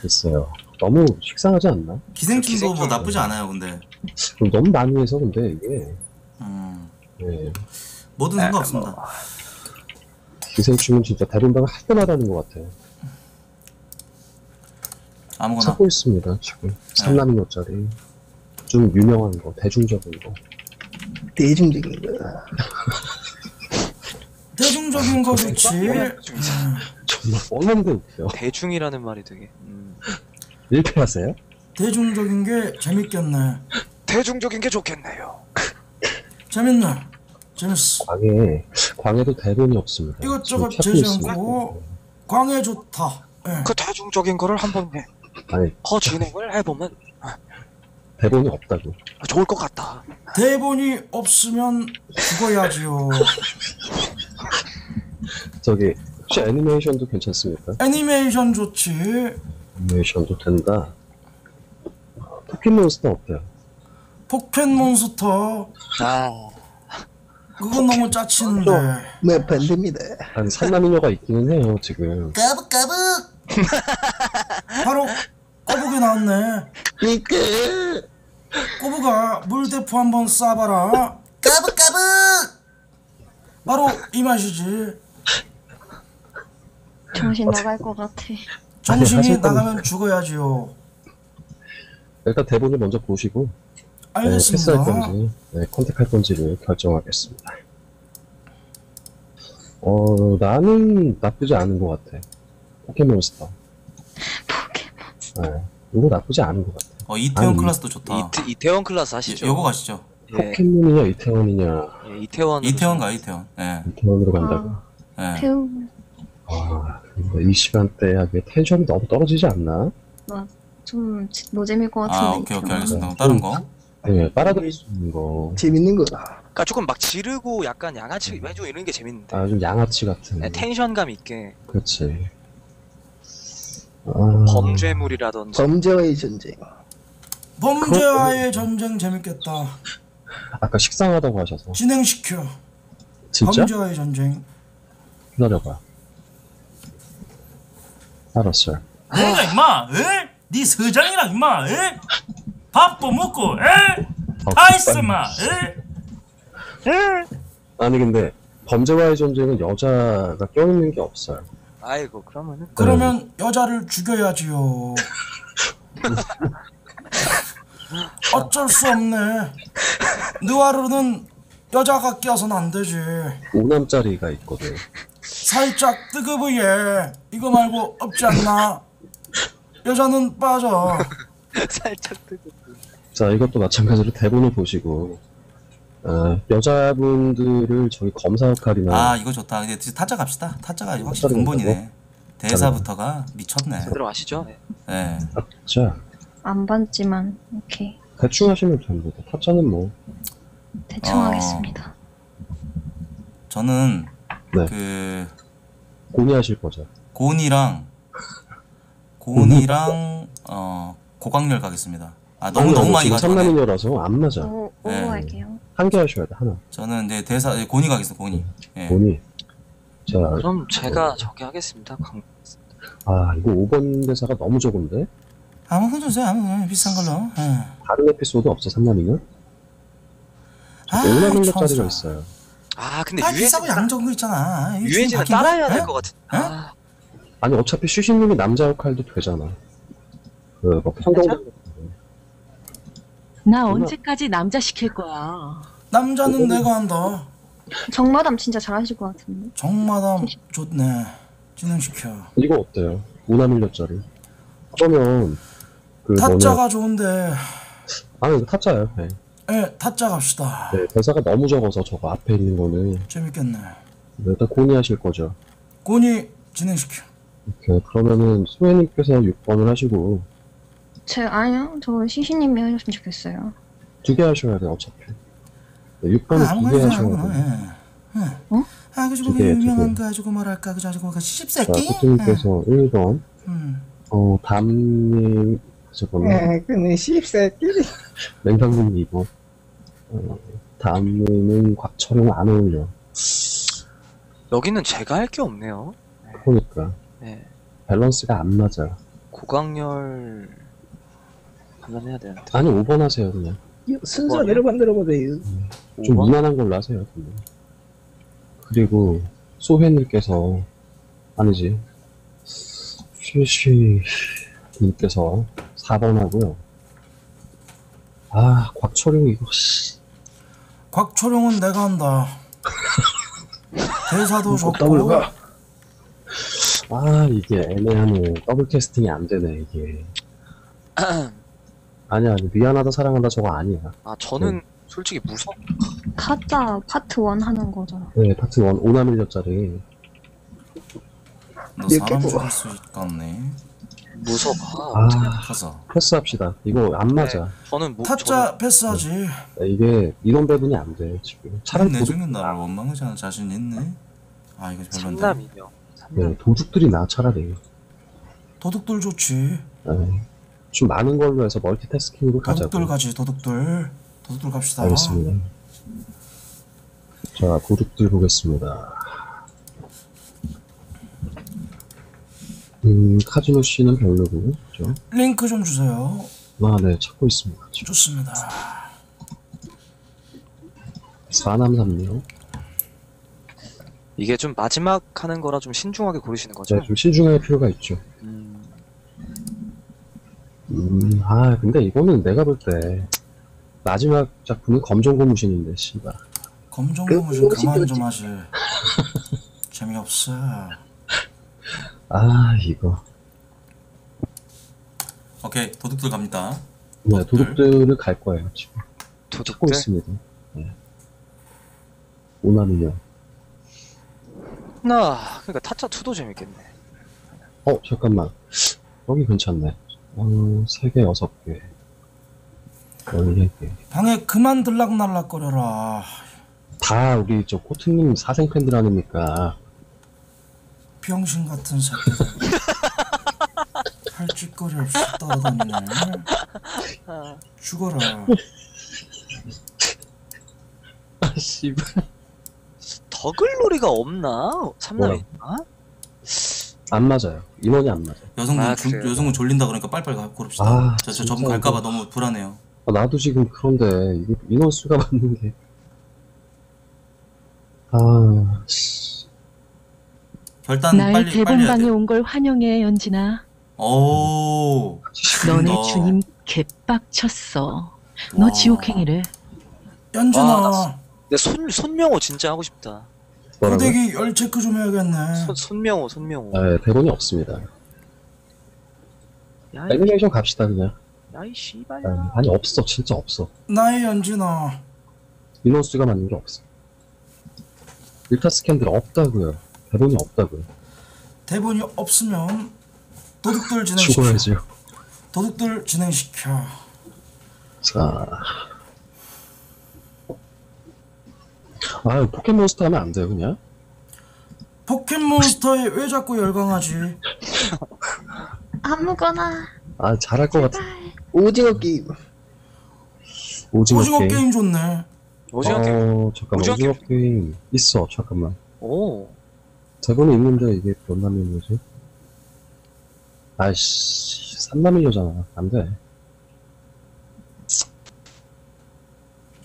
글쎄요 너무 식상하지 않나? 기생충도 뭐 나쁘지 않아요, 근데. 좀 너무 많이 해서 근데 이게 음. 네, 뭐든 상관없습니다. 기생충은 진짜 대본방을 할 때마다 하는 것 같아요 아무거나. 찾고 있습니다 지금 삼남이녀짜리 좀 유명한 거 대중적인 거 대중적인 거. 대중적인 거 좋지. 정말 뻔한데 웃겨 대중이라는 말이 되게. 음. 1패 하세요? 대중적인 게 재밌겠네. 대중적인 게 좋겠네요. 재밌네. 재밌어. 광해 광해도 대본이 없습니다 이것저것 지금 찾고 재지 있습니다. 않고 광해 좋다. 예. 그 대중적인 거를 한번 해. 아니 더 진행을 해보면 대본이 없다고 좋을 것 같다. 대본이 없으면 죽어야지요. 저기 혹시 애니메이션도 괜찮습니까? 애니메이션 좋지. 애니메이션도 된다. 포켓몬스터 어때요? 포켓몬스터. 아, 그건 너무 짜치는데. 뭐 반대입니다. 아니 산남이녀가 있기는 해요 지금. 까북까북. 바로 꼬북이 나왔네. 그니까 꼬부가 물대포 한번 쏴봐라. 까북까북. 바로 이 맛이지. 정신 나갈 것 같아. 정신이 나가면 죽어야지요. 일단 대본을 먼저 보시고 네, 알겠습니다. 건지 네, 컨택할 건지를 결정하겠습니다. 어 나는 나쁘지 않은 것 같아. 포켓몬스터. 포켓몬. 네, 이거 나쁘지 않은 것 같아. 어, 이태원 아니, 클래스도 좋다. 이태, 이태원 클라스 하시죠. 요거 가시죠. 예, 포켓몬이냐 이태원이냐 예, 이태원. 이태원 가, 이태원. 예. 이태원으로 간다고. 아, 예. 태우 아 근데 이 시간대에 하기에 텐션이 너무 떨어지지 않나? 좀 노잼일 것 같은데. 아, 오케이, 오케이, 이태원. 알겠습니다. 그럼 다른 거. 네, 빨아들일 수 있는 거. 재밌는 거. 그러니까 조금 막 지르고 약간 양아치 왜좀 이런 게 재밌는데. 아 좀 양아치 같은. 네, 텐션감 있게 그렇지. 아, 범죄물이라든지. 범죄와의 전쟁. 범죄와의 전쟁 재밌겠다. 아까 식상하다고 하셔서 진행시켜. 진짜? 범죄와의 전쟁. 기다려봐. 알았어요. 뭐야, 임마? 에? 네 서장이랑 임마, 에? 밥도 먹고, 에? 다 있어, 임마, 에? 아니 근데 범죄와의 전쟁은 여자가 껴있는 게 없어요. 아이고 그러면은 그러면 여자를 죽여야지요. 어쩔 수 없네. 느와르는 여자가 끼어서는 안 되지 5남짜리가 있거든. 살짝 뜨거부예 이거 말고 없지 않나 여자는 빠져 살짝 뜨고. 자, 이것도 마찬가지로 대본을 보시고, 어, 여자분들을 저기 검사 역할이나 아 이거 좋다 근데 이제 타짜 갑시다 타짜가 확실히 근본이네 대사부터가 미쳤네 제대로 아시죠? 네. 예 자, 안 봤지만 오케이 대충 하시면 됩니다. 타짜는 뭐, 대충 어. 하겠습니다. 저는 네. 그 고민하실 거죠. 고은이랑 고은이랑 어 고강렬 가겠습니다. 아 너무 너무 많이 가져가네. 삼남이녀라서 안 맞아. 오, 오 네. 할게요. 한 개 하셔야 돼, 하나. 저는 이제 대사 예, 고은이 가겠습니다. 고은이. 예. 본이. 자, 그럼 제가 저기 하겠습니다. 광... 아, 이거 5번 대사가 너무 적은데? 아무거나 주세요. 아무거나 비싼 걸로. 예. 다른 에피소드 없어, 삼남이녀? 아, 5남일짜리가 천사. 있어요. 아 근데 아 비싸고 유해진 거 있잖아. 이거 유해진은 지금 바뀐 거야? 따라해야 될 예? 것 같은. 예? 아, 아니, 어차피 슈시님이 남자 역할도 되잖아. 그, 뭐, 평경 나 언제까지 남자 시킬 거야? 남자는 내가 한다 정마담 진짜 잘하실 것 같은데. 정마담 좋네 진행시켜 이거 어때요? 5남일짜리. 그러면, 그. 타짜가 좋은데 아니, 이거 타짜예요. 네. 예 타짜 갑시다 네, 대사가 너무 적어서 저거 앞에 있는 거는 재밌겠네 일단 고민하실 거죠. 고니 진행시켜 오케이, 그러면은 소혜님께서 6번을 하시고 제 아니요 저 시시님이 해줬으면 좋겠어요. 두 개 하셔야 돼 어차피. 네, 6번은 아, 두개 아무거나 하셔야 아무거나. 돼. 예. 예. 어? 아, 그 저거 두 개, 두 유명한 개. 거 가지고 뭐랄까 그 가지고 그 자, 시집새끼. 코트님께서 1번, 예. 음. 어, 담님, 잠깐만, 아, 그는. 냉장님 2번, 어, 담님은 곽철용 안 어울려. 여기는 제가 할 게 없네요. 그러니까, 네. 밸런스가 안 맞아. 고강렬 판단해야 되는데. 아니, 5번 하세요, 그냥. 순서 대로 만들어 보세요. 좀 5번? 무난한 걸로 하세요, 근데. 그리고, 소혜님께서, 아니지, 쉬쉬님께서 4번 하고요. 아, 곽철용 이거, 씨. 곽초룡은 내가 한다 대사도 좋고. 아, 이게 애매하네. 더블 캐스팅이 안 되네, 이게. 아니야, 아니, 미안하다, 사랑한다, 저거 아니야. 아 저는 네. 솔직히 무섭. 타짜 파트 1 하는 거잖아. 네, 파트 1, 5남일짜리. 너 이렇게 사람 뭐. 죽일 수 있겠네. 무섭. 아, 아, 가서. 패스합시다. 이거 안 맞아. 저는 뭐 타짜 패스하지 이게 인원 배분이 안 돼, 지금. 차라리 도둑, 내주면 나를 원망하지 않은 자신 있네. 아 이거 별론데. 삼남이요. 네, 도둑들이 나, 차라리. 도둑들 좋지 네. 좀 많은 걸로 해서 멀티태스킹으로 가자고. 도둑들 가지 도둑들 도둑들 갑시다 알겠습니다. 자, 도둑들 보겠습니다. 음, 카지노 씨는 별로고, 그죠? 링크 좀 주세요 아, 네, 찾고 있습니다. 지금. 좋습니다 4남삼요. 이게 좀 마지막 하는 거라 좀 신중하게 고르시는 거죠? 네, 좀 신중할 필요가 있죠. 음, 음, 아, 근데 이거는 내가 볼 때, 마지막 작품은 검정고무신인데, 씨발. 검정 고무신 그 그만 좀 하지 재미없어 아, 이거. 오케이 도둑들 갑니다. 네, 도둑들을 갈 거예요, 지금. 찾고 도둑들. 있습니다. 네. 오나는요. 나 그러니까 타짜 2도 재밌겠네. 어, 잠깐만. 여기 괜찮네. 어, 3개, 6개. 14개. 방에 그만 들락날락거려라 다 우리 저 코트님 사생 팬들 아닙니까? 병신 같은 새끼들 할 짓거리 없이 따라다니네 죽어라 아, 씨발. 더글놀이가 없나? 삼남이나? 안 맞아요. 인원이 안 맞아요. 여성분 아, 그래요? 여성분 졸린다 그러니까 빨리빨리 가- 고릅시다. 아, 저, 저 진짜 저분 갈까봐 이거. 너무 불안해요. 아, 나도 지금 그런데, 이게 인원 수가 맞는 게. 아, 씨. 결단 날 빨리 빨리 해야 대본방에 돼. 온걸 환영해 연진아. 오. 너네 너. 주님 개빡쳤어. 너 와. 지옥행이래. 연준아 와, 근데 손 손명호 진짜 하고 싶다. 뭐라고요? 고데기 열 체크 좀 해야겠네. 손 손명호 손명호. 아, 대본이 없습니다. 야, 애니메이션 갑시다 그냥. 야 이 씨발. 아, 아니 없어 진짜 없어. 나의 연진아. 인원수가 맞는 게 없어. 일타 스캔들 없다고요. 대본이 없다고요. 대본이 없으면 도둑들 진행시켜. 죽어야지요. 도둑들 진행시켜. 자. 아, 포켓몬스터 하면 안 돼요, 그냥? 포켓몬스터에 왜 자꾸 열광하지? 아무거나 아, 잘할 것 같아. 오징어 게임. 오징어, 오징어 게임. 게임 좋네. 오징어 게임. 어, 잠깐만. 오징어 오징어, 게임. 있어, 잠깐만. 오. 대본에 있는데 이게 몇 남일로지? 아이씨, 3남일로잖아. 안 돼.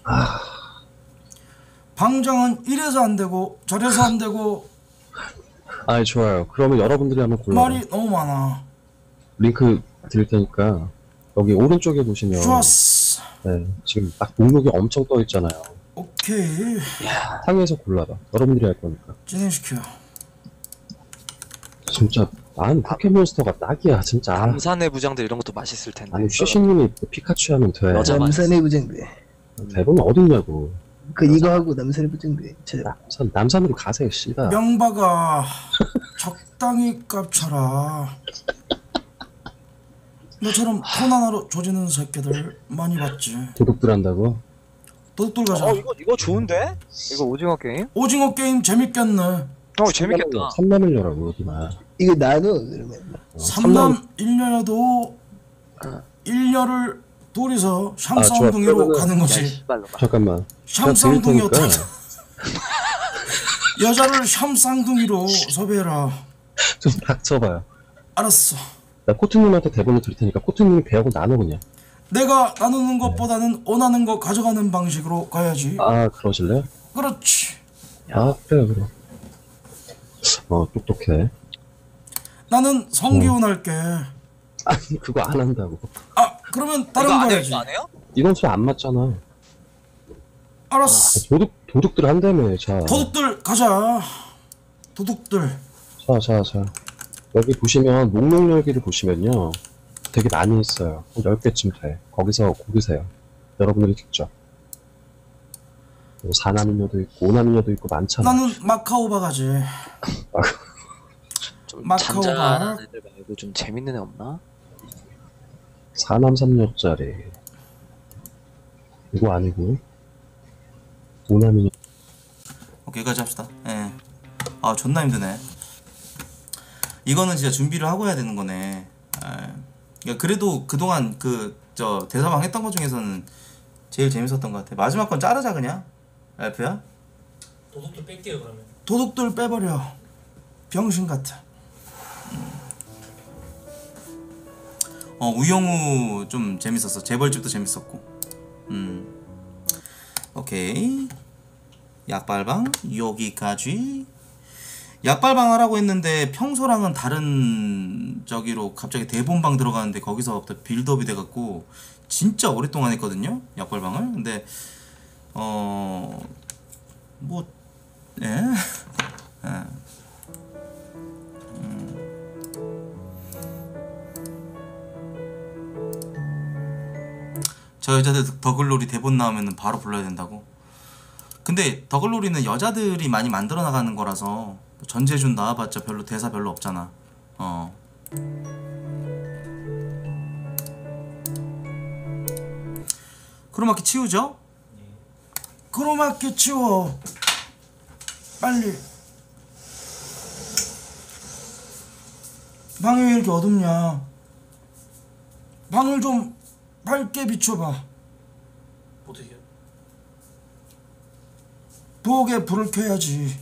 아, 방장은 이래서 안 되고 저래서 안 되고 아이, 좋아요. 그러면 여러분들이 한번 골라요. 말이 너무 많아. 링크 드릴 테니까, 여기 오른쪽에 보시면, 좋았어. 네, 지금 딱 목록이 엄청 떠 있잖아요. 오케이. 상에서 골라봐. 여러분들이 할 거니까. 진행시켜. 진짜, 아니, 포켓몬스터가 딱이야, 진짜. 아, 남산의 부장들 이런 것도 맛있을 텐데. 아니, 슈시님이 피카츄 하면 돼. 여자. 남산의 부정대. 대본 어딨냐고. 그 이거 하고 남산의. 찾아. 남산, 남산으로 가세요, 씨발. 명박아 적당히 깝쳐라. 너처럼 폰 하나로 조지는 새끼들 많이 봤지. 도둑들 한다고? 도둑들 가자. 어 이거 이거 좋은데? 이거 오징어 게임? 오징어 게임 재밌겠네. 어 재밌겠다. 삼남일녀라고, 여기만. 이거 나눠 그러면. 어, 삼남 일녀여도 일녀를 둘이서 아, 좋아. 샴쌍둥이로 그러면은- 가는 야 거지. 잠깐만. 샴쌍둥이 어떻게? 여자를 샴쌍둥이로 섭외해라. 좀 닥쳐봐요. 알았어. 나 코트님한테 대본을 드릴 테니까 코트님이 배하고 나눠 그냥. 내가 나누는 것보다는 원하는 거 가져가는 방식으로 가야지. 아 그러실래요? 그렇지. 아 그래요 그럼. 어 똑똑해. 나는 성기훈 할게. 아니 그거 안 한다고. 아 그러면 다른 이거 거 안 해요? 해야지. 이거 안 해요? 이건 술안 맞잖아. 알았어. 도둑 도둑들 한다며. 자. 도둑들 가자. 도둑들. 자, 자, 자. 여기 보시면, 목록 열기를 보시면요. 되게 많이 있어요. 한 10 개쯤 돼. 거기서 고르세요. 여러분들이 직접. 뭐 4남녀도 있고, 5남녀도 있고, 많잖아. 나는 마카오바 가지. 좀 마카오바. 잔잔한 애들 말고 좀 재밌는 애 없나? 4남 3녀짜리. 이거 아니고. 5남녀. 오케이 여기까지 합시다 예. 아 존나 힘드네 이거는 진짜 준비를 하고 해야 되는 거네 예. 야, 그래도 그동안 그 저 대사방 했던 것 중에서는 제일 재밌었던 것 같아 마지막 건 자르자 그냥 알프야? 도둑도 뺄게요 그러면. 도둑들 빼버려. 병신 같아. 어 우영우 좀 재밌었어. 재벌집도 재밌었고. 음. 오케이. 약발방 여기까지. 약발방 하라고 했는데 평소랑은 다른 저기로 갑자기 대본방 들어가는데 거기서부터 빌드업이 돼갖고 진짜 오랫동안 했거든요 약발방을. 근데 어 뭐 예? 예. 저 여자들 더글로리 대본 나오면 바로 불러야 된다고? 근데 더글로리는 여자들이 많이 만들어 나가는 거라서 전재준 나와봤자 별로 대사 별로 없잖아. 어. 크로마키 치우죠? 크로마키 치워. 빨리. 방이 왜 이렇게 어둡냐? 방을 좀 밝게 비춰봐. 어떻게요? 부엌에 불을 켜야지.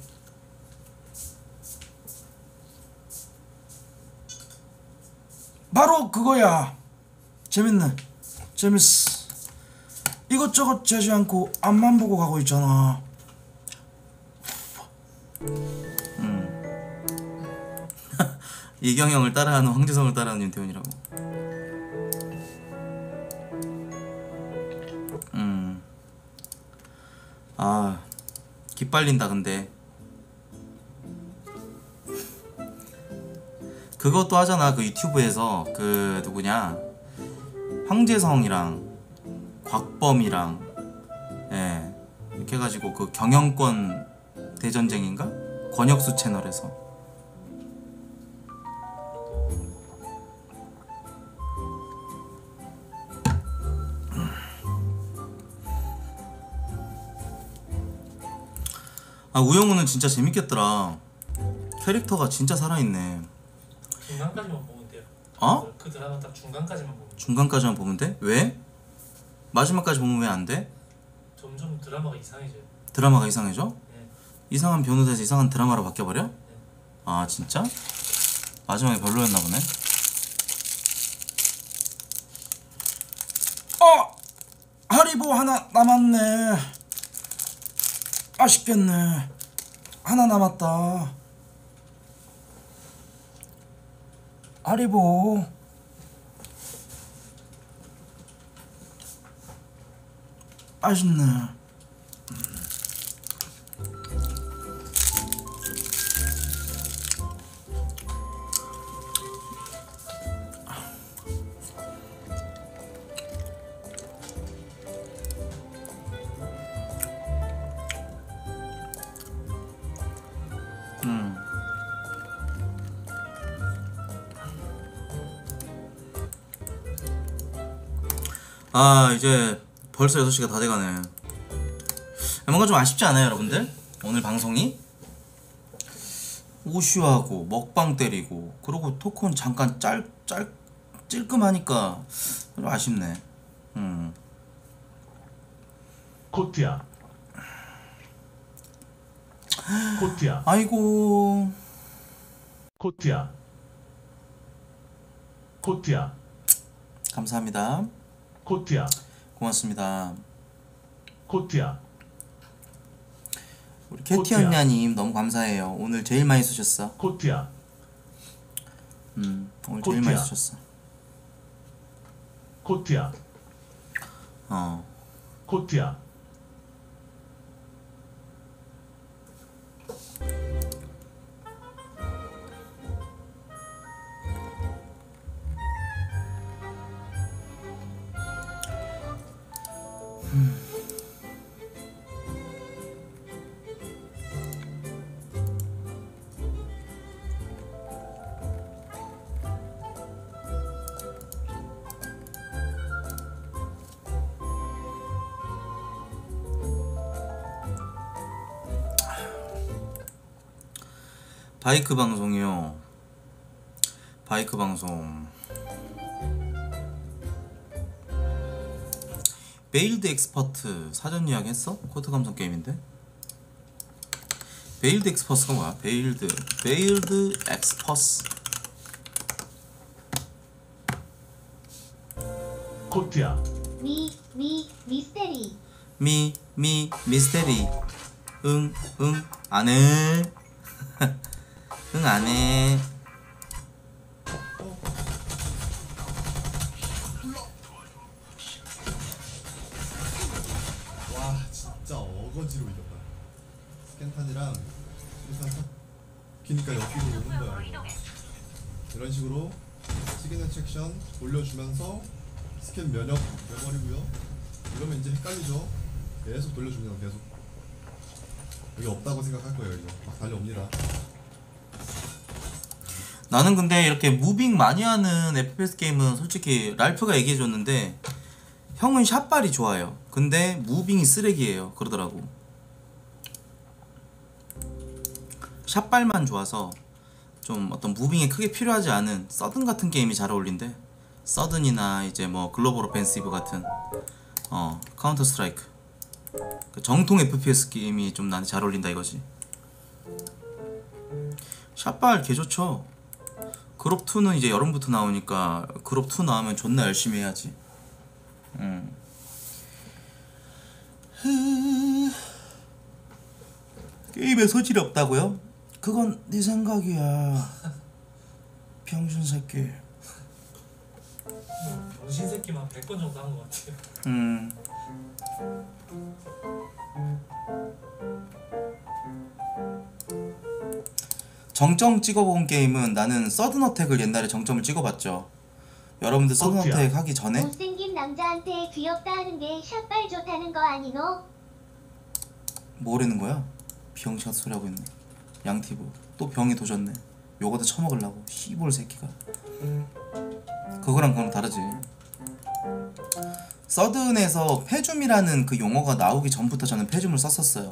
바로 그거야. 재밌네. 재밌어. 이것저것 재지 않고 앞만 보고 가고 있잖아. 이경영을 따라하는 황재성을 따라하는 윤태원이라고. 음. 아 빨린다 근데. 그것도 하잖아 그 유튜브에서. 그 누구냐? 황재성이랑 곽범이랑. 예 이렇게 해가지고 그 경영권 대전쟁인가? 권혁수 채널에서 아 우영우는 진짜 재밌겠더라 캐릭터가 진짜 살아있네 중간까지만 보면 돼요. 어? 그 드라마 딱 중간까지만 보면. 중간까지만 보면 돼? 왜? 마지막까지 보면 왜 안 돼? 점점 드라마가 이상해져요. 드라마가 이상해져? 네. 이상한 변호사에서 이상한 드라마로 바뀌어버려? 아 진짜? 마지막에 별로였나 보네 어! 하리보 하나 남았네. 아쉽겠네. 하나 남았다. 하리보. 아쉽네. 아 이제 벌써 6시가 다 돼가네 뭔가 좀 아쉽지 않아요 여러분들? 오늘 방송이? 오슈하고 먹방 때리고 그리고 토크는 잠깐 짤, 짤, 찔끔하니까 좀 아쉽네 음. 코트야. 코트야. 아이고 코트야. 코트야. 감사합니다 코트야. 고맙습니다 코트야. 우리 캐티언냐님 너무 감사해요 오늘 제일 많이 쓰셨어 코트야. 음 오늘 제일 많이 코트야. 쓰셨어 코트야. 어 코트야. 바이크 방송이요. 바이크 방송. Veiled Expert 사전 예약 했어? 코드 감성 게임인데? Veiled Experts가 뭐야? Veiled Veiled Experts 코트야. 미, 미, 미스테리. 미, 미, 미스테리 응, 응, 안해 응, 안해 와 진짜 어거지로 이겼다. 스캔탄이랑 탑 기니까 옆으로 오는 거야. 이런 식으로 시그널 섹션 올려주면서 스캔 면역 해버리고요. 이러면 이제 헷갈리죠. 계속 돌려줍니다 계속. 여기 없다고 생각할 거예요 이거. 막 달려옵니다 나는 근데 이렇게 무빙 많이 하는 FPS 게임은 솔직히 랄프가 얘기해줬는데 형은 샷발이 좋아요. 근데 무빙이 쓰레기예요. 그러더라고. 샷발만 좋아서 좀 어떤 무빙이 크게 필요하지 않은 서든 같은 게임이 잘 어울린대. 서든이나 이제 뭐 Global Offensive 같은 어 Counter-Strike. 그 정통 FPS 게임이 좀 나한테 잘 어울린다 이거지. 샷발 개 좋죠 글옵 2는 이제 여름부터 나오니까 글옵 2 나오면 존나 열심히 해야지. 음. 게임에 소질이 없다고요? 그건 네 생각이야. 병신 새끼. 정신 새끼만 100건 정도 한 것 같아요. 음. 정점 찍어본 게임은 나는 서든어택을 옛날에 정점을 찍어봤죠. 여러분들 서든어택 하기 전에 못생긴 남자한테 귀엽다 하는 게 샷발 좋다는 거 아니노? 뭐라는 거야? 비영시 같은 소리 하고 있네. 양티브 또 병이 도졌네. 요거도 처먹으려고 시볼 새끼가. 그거랑 그거랑 다르지. 서든에서 페줌이라는 그 용어가 나오기 전부터 저는 페줌을 썼었어요.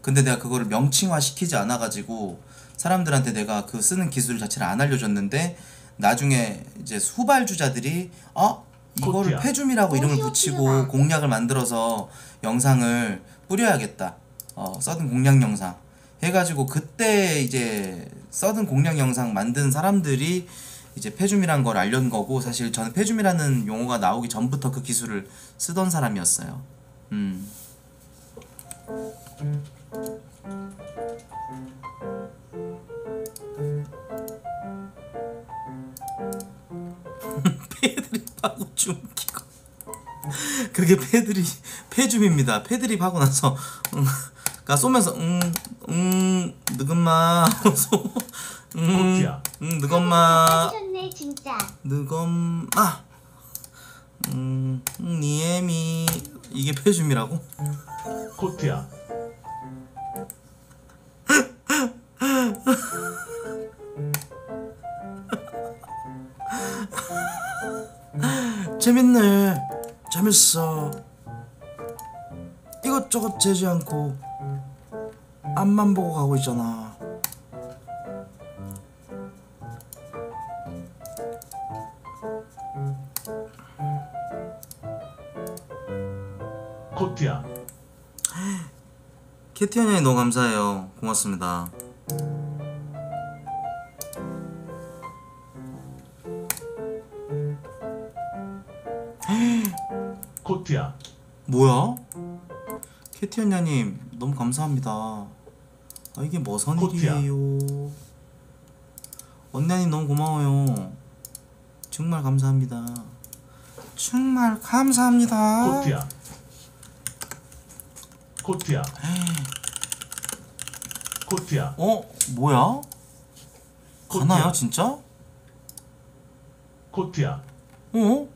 근데 내가 그거를 명칭화 시키지 않아가지고 사람들한테 내가 그 쓰는 기술 자체를 안 알려줬는데 나중에 이제 후발주자들이 어 이거를 코트야. 페줌이라고 이름을 붙이고 공략을 만들어서 영상을 뿌려야겠다. 어 서든 공략 영상 해가지고 그때 이제 서든 공략 영상 만든 사람들이 이제 페줌이란 걸 알려는 거고 사실 저는 페줌이라는 용어가 나오기 전부터 그 기술을 쓰던 사람이었어요. 음. 그게 패드립 패줌입니다. 패드립 하고 나서 응, 가 쏘면서 느금마 응, 코트야. 응 느검마 하셨네 진짜. 느검마 재지 않고 앞만 보고 가고 있잖아. 코트야. 캐티언이 너무 감사해요. 고맙습니다. 캐티언냐님 너무 감사합니다. 아 이게 뭐선 코트야. 일이에요? 언니님 너무 고마워요. 정말 감사합니다. 정말 감사합니다. 코트야. 코트야. 코트야. 어 뭐야? 가나요 진짜? 코트야. 어?